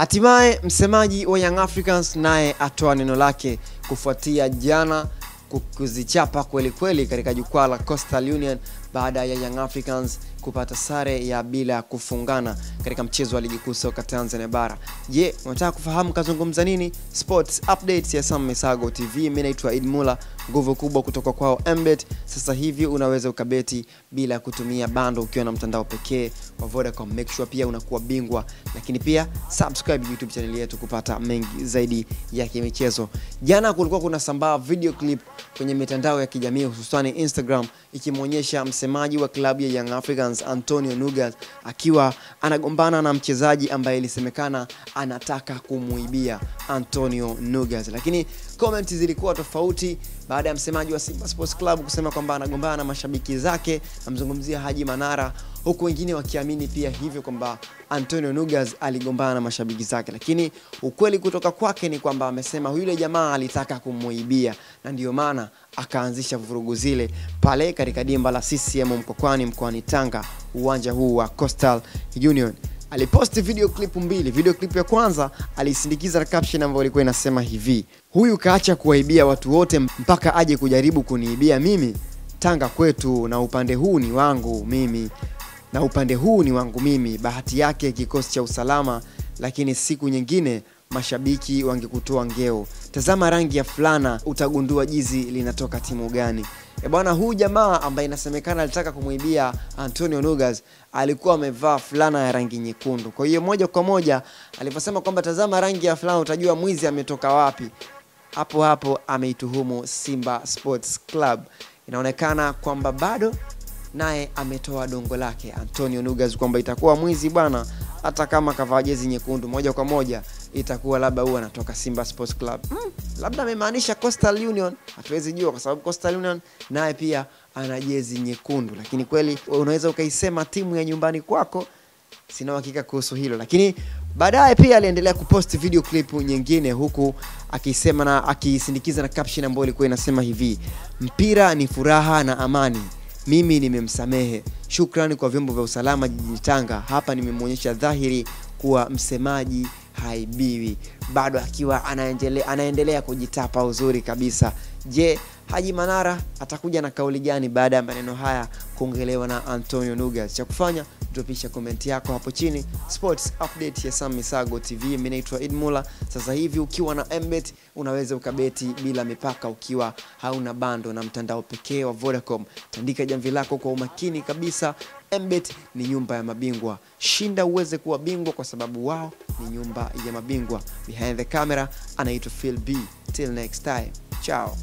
Hatimaye msemaji wa Young Africans naye atoa neno lake kufuatia jana kuzichapa kweli kweli katika jukwaa la Coastal Union baada ya Young Africans kupata sare ya bila kufungana katika mchezo wa ligi kuu soka Tanzania bara. Je, unataka kufahamu kazungumza nini? Sports updates ya Sam Misago TV. Mimi naitwa Id Mula, nguvu kubwa kutoka kwao Mbet. Sasa hivi unaweza ukabeti bila kutumia bando ukiwa na mtandao pekee wa Vodacom. Make sure pia unakuwa bingwa, lakini pia subscribe YouTube channel yetu kupata mengi zaidi ya kimichezo. Jana kulikuwa kuna sambaa video clip kwenye mitandao ya kijamii hususani Instagram ikimwonyesha msemaji wa klabu ya Young Africans Antonio Nugas akiwa anagombana na mchezaji ambaye ilisemekana anataka kumuibia Antonio Nugas, lakini comment zilikuwa tofauti baada ya msemaji wa Simba Sports Club kusema kwamba anagombana na mashabiki zake, amzungumzia Haji Manara, huku wengine wakiamini pia hivyo kwamba Antonio Nugas aligombana na mashabiki zake, lakini ukweli kutoka kwake ni kwamba amesema yule jamaa alitaka kumuibia na ndiyo maana akaanzisha vurugu zile pale katika dimba la CCM Mkokwani mkoani Tanga, uwanja huu wa Coastal Union. Aliposti video clip mbili. Video clip ya kwanza alisindikiza na caption ambayo ilikuwa inasema hivi: huyu kaacha kuwaibia watu wote mpaka aje kujaribu kuniibia mimi. Tanga kwetu na upande huu ni wangu mimi na upande huu ni wangu mimi. Bahati yake kikosi cha usalama, lakini siku nyingine mashabiki wangekutoa ngeo. Tazama rangi ya fulana, utagundua jizi linatoka timu gani. E bwana, huu jamaa ambaye inasemekana alitaka kumwibia Antonio Nugas alikuwa amevaa fulana ya rangi nyekundu. Kwa hiyo moja kwa moja alivyosema kwamba tazama rangi ya fulana utajua mwizi ametoka wapi, hapo hapo ameituhumu Simba Sports Club. Inaonekana kwamba bado naye ametoa dongo lake. Antonio Nugas kwamba itakuwa mwizi bwana, hata kama kavaa jezi nyekundu, moja kwa moja itakuwa labda huwa anatoka Simba Sports Club. Mm, labda amemaanisha Coastal Union, hatuwezi jua kwa sababu Coastal Union naye pia ana jezi nyekundu, lakini kweli unaweza ukaisema timu ya nyumbani kwako, sina uhakika kuhusu hilo, lakini baadaye pia aliendelea kupost video clip nyingine huku akisema na akisindikiza na caption ambayo ilikuwa inasema hivi: mpira ni furaha na amani mimi nimemsamehe. Shukrani kwa vyombo vya usalama jijini Tanga. Hapa nimemwonyesha dhahiri kuwa msemaji haibiwi, bado akiwa anaendelea, anaendelea kujitapa uzuri kabisa. Je, Haji Manara atakuja na kauli gani baada ya maneno haya kuongelewa na Antonio Nugas? Cha kufanya tupisha komenti yako hapo chini. Sports update ya Sam Misago TV. Mimi naitwa Edmula. Sasa hivi ukiwa na Mbet unaweza ukabeti bila mipaka ukiwa hauna bando na mtandao pekee wa Vodacom. Tandika jamvi lako kwa umakini kabisa. Mbet ni nyumba ya mabingwa. Shinda uweze kuwa bingwa, kwa sababu wao ni nyumba ya mabingwa. Behind the camera anaitwa Phil B. Till next time, ciao.